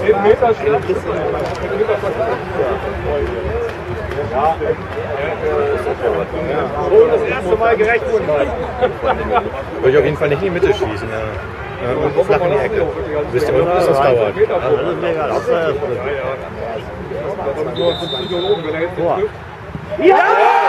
10 Meter Ja, schon das erste Mal gerecht wurden. Würde ich auf jeden Fall nicht in die Mitte schießen. Ja. Ja, und flach in die Ecke. Wisst ihr, was das dauert. Ja, das ist mega. Hauptsache, Nur ja. Ja!